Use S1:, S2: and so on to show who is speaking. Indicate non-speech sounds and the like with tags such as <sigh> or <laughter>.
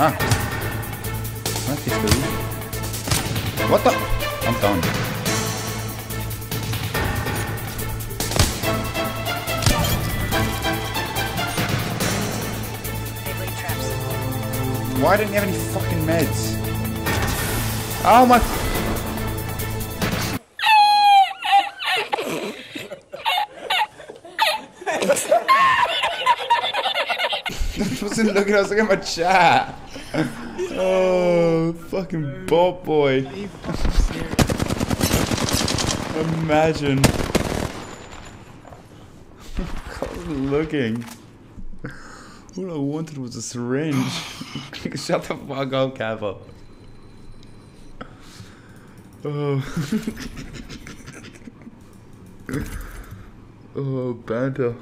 S1: Ah. That's cool. What the? I'm done. Why didn't you have any fucking meds? Oh my... <laughs> I wasn't looking, I was looking at my chat. <laughs> Oh, fucking Bob boy. Imagine. <laughs> Looking. All I wanted was a syringe. <laughs> Shut the fuck up, Kappa. Oh. oh, banter.